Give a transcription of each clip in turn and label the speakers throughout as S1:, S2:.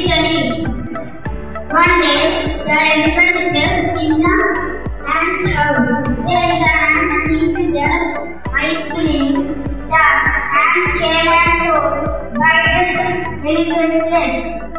S1: the leaves. One day, the elephant stepped in the ant's house. There the ants eat the ripe leaves. The ants came and told by the elephant said.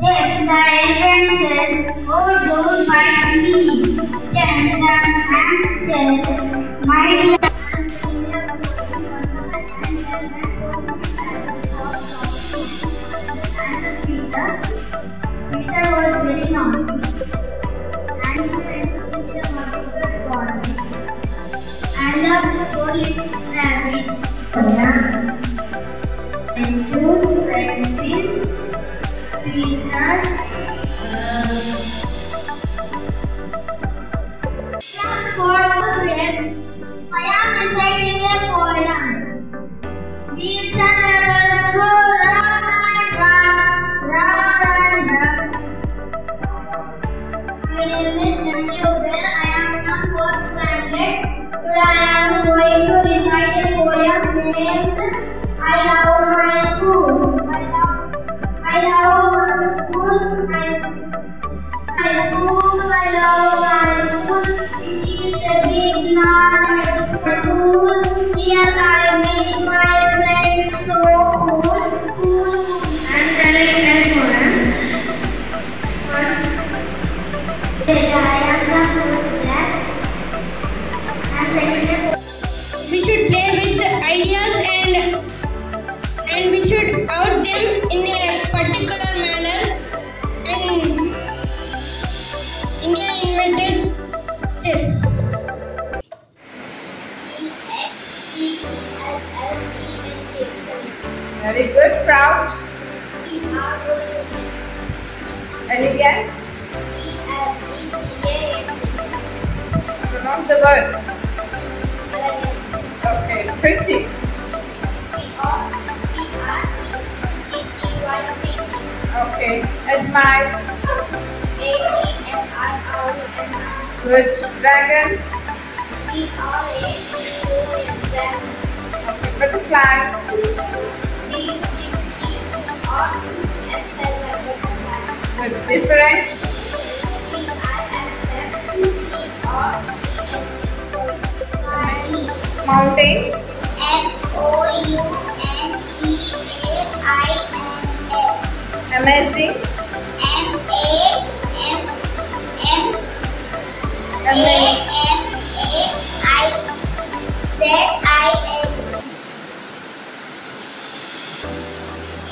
S1: Then the elephant said, Oh, don't bite me. Then the ant said,
S2: 怎么样？Chess.
S3: Very good. Proud. Elegant. Pronounce the word. Okay. Pretty. Okay. Admire. Good. Dragon. Okay. Butterfly. Good. Different. Mountains. Amazing. Amazing.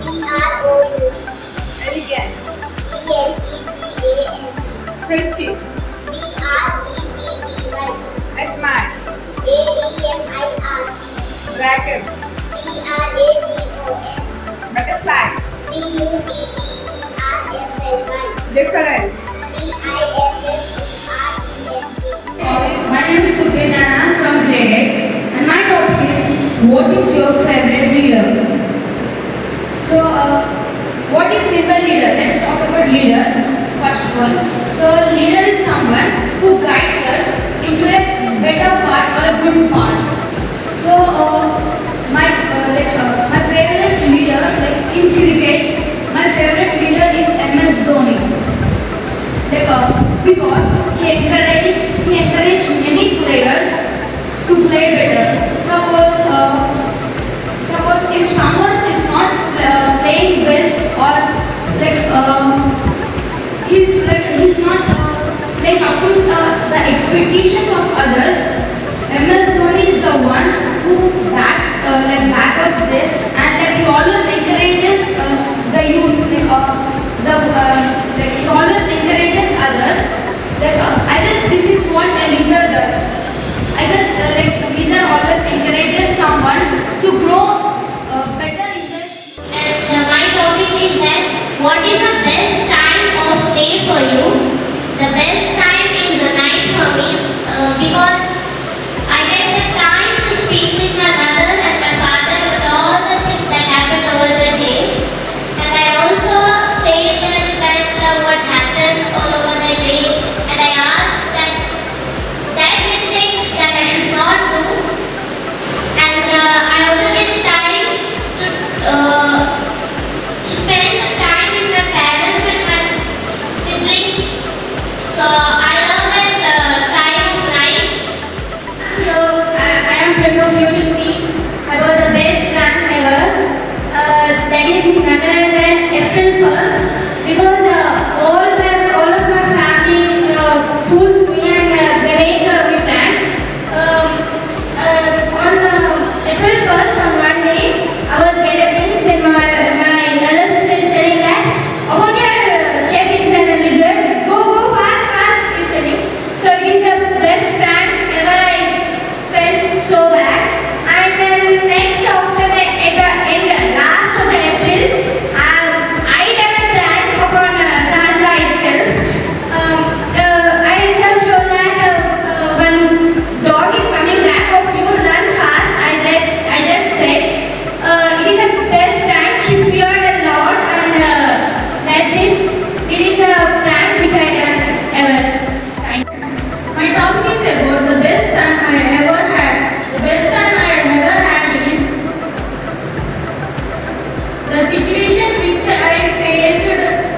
S3: Proud. Elegant. Pretty. Admire. Dragon. Butterfly. Different.
S4: My name is and I'm from grade 8 and my topic is what is your favorite leader? So uh, what is rebel leader? Let's talk about leader first of all. So leader is someone who guides us into a better path or a good path. So uh, my uh, like uh, my favorite leader like in cricket my favorite leader is MS Dhoni. Like, uh, because he encouraged The situation which I
S1: faced